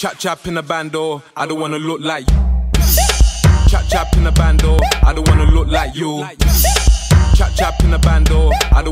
Chap chap in the bando, I don't wanna look like you. Chap chap in the bando, I don't wanna look like you. Chap chap in the bando, I don't